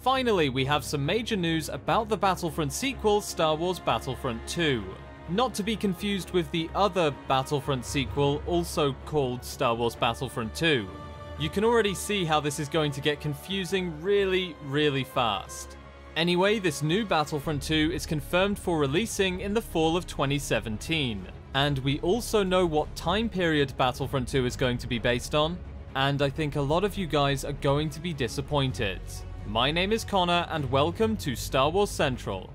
Finally, we have some major news about the Battlefront sequel, Star Wars Battlefront 2. Not to be confused with the other Battlefront sequel, also called Star Wars Battlefront 2. You can already see how this is going to get confusing really, really fast. Anyway, this new Battlefront 2 is confirmed for releasing in the fall of 2017. And we also know what time period Battlefront 2 is going to be based on, and I think a lot of you guys are going to be disappointed. My name is Connor, and welcome to Star Wars Central.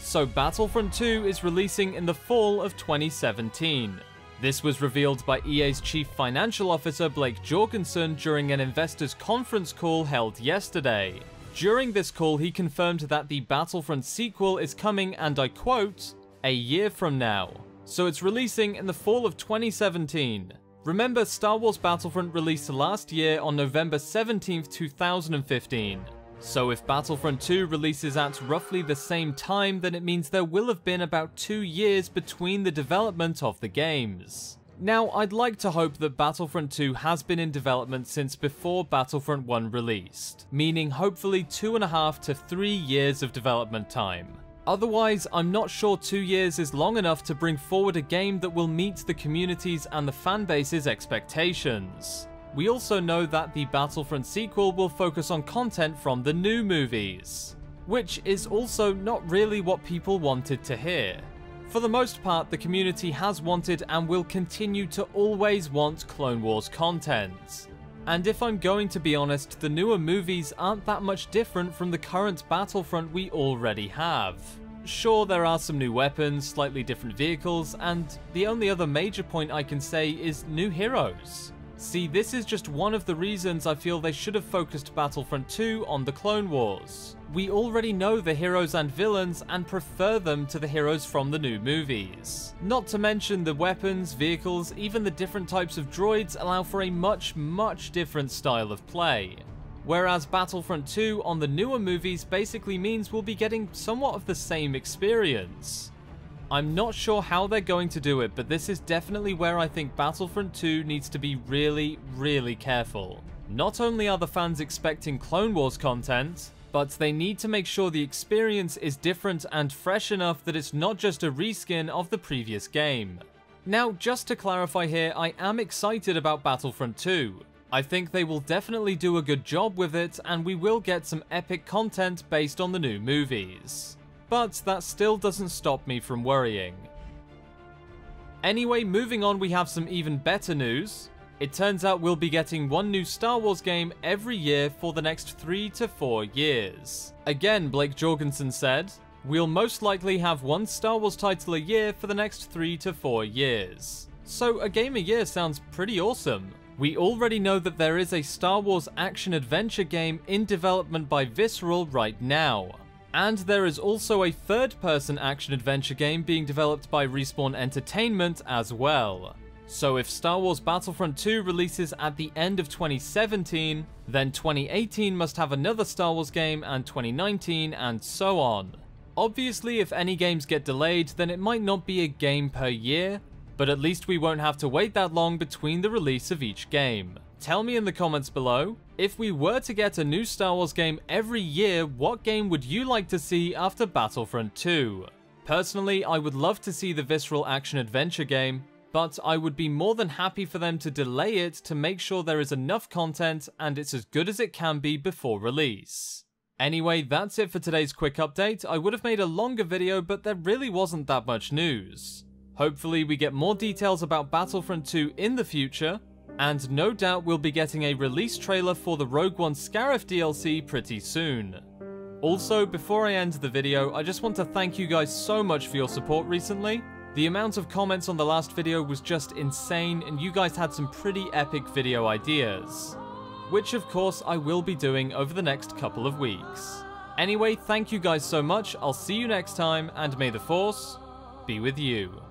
So Battlefront 2 is releasing in the fall of 2017. This was revealed by EA's chief financial officer Blake Jorgensen during an investors conference call held yesterday. During this call, he confirmed that the Battlefront sequel is coming, and I quote, a year from now. So it's releasing in the fall of 2017. Remember, Star Wars Battlefront released last year on November 17th, 2015. So if Battlefront 2 releases at roughly the same time, then it means there will have been about two years between the development of the games. Now, I'd like to hope that Battlefront 2 has been in development since before Battlefront 1 released, meaning hopefully two and a half to three years of development time. Otherwise, I'm not sure two years is long enough to bring forward a game that will meet the community's and the fanbase's expectations. We also know that the Battlefront sequel will focus on content from the new movies, which is also not really what people wanted to hear. For the most part, the community has wanted and will continue to always want Clone Wars content. And if I'm going to be honest, the newer movies aren't that much different from the current Battlefront we already have. Sure, there are some new weapons, slightly different vehicles, and the only other major point I can say is new heroes. See, this is just one of the reasons I feel they should have focused Battlefront 2 on the Clone Wars. We already know the heroes and villains and prefer them to the heroes from the new movies. Not to mention the weapons, vehicles, even the different types of droids allow for a much, much different style of play. Whereas Battlefront 2 on the newer movies basically means we'll be getting somewhat of the same experience. I'm not sure how they're going to do it, but this is definitely where I think Battlefront 2 needs to be really, really careful. Not only are the fans expecting Clone Wars content, but they need to make sure the experience is different and fresh enough that it's not just a reskin of the previous game. Now, just to clarify here, I am excited about Battlefront 2. I think they will definitely do a good job with it, and we will get some epic content based on the new movies. But that still doesn't stop me from worrying. Anyway, moving on, we have some even better news. It turns out we'll be getting one new Star Wars game every year for the next 3 to 4 years. Again, Blake Jorgensen said, We'll most likely have one Star Wars title a year for the next 3 to 4 years. So a game a year sounds pretty awesome. We already know that there is a Star Wars action-adventure game in development by Visceral right now. And there is also a third-person action-adventure game being developed by Respawn Entertainment as well. So if Star Wars Battlefront 2 releases at the end of 2017, then 2018 must have another Star Wars game and 2019 and so on. Obviously if any games get delayed then it might not be a game per year, but at least we won't have to wait that long between the release of each game. Tell me in the comments below, if we were to get a new Star Wars game every year, what game would you like to see after Battlefront 2? Personally, I would love to see the Visceral action-adventure game, but I would be more than happy for them to delay it to make sure there is enough content and it's as good as it can be before release. Anyway, that's it for today's quick update. I would have made a longer video, but there really wasn't that much news. Hopefully we get more details about Battlefront 2 in the future, and no doubt we'll be getting a release trailer for the Rogue One Scarif DLC pretty soon. Also, before I end the video, I just want to thank you guys so much for your support recently. The amount of comments on the last video was just insane, and you guys had some pretty epic video ideas. Which of course I will be doing over the next couple of weeks. Anyway, thank you guys so much, I'll see you next time, and may the Force be with you.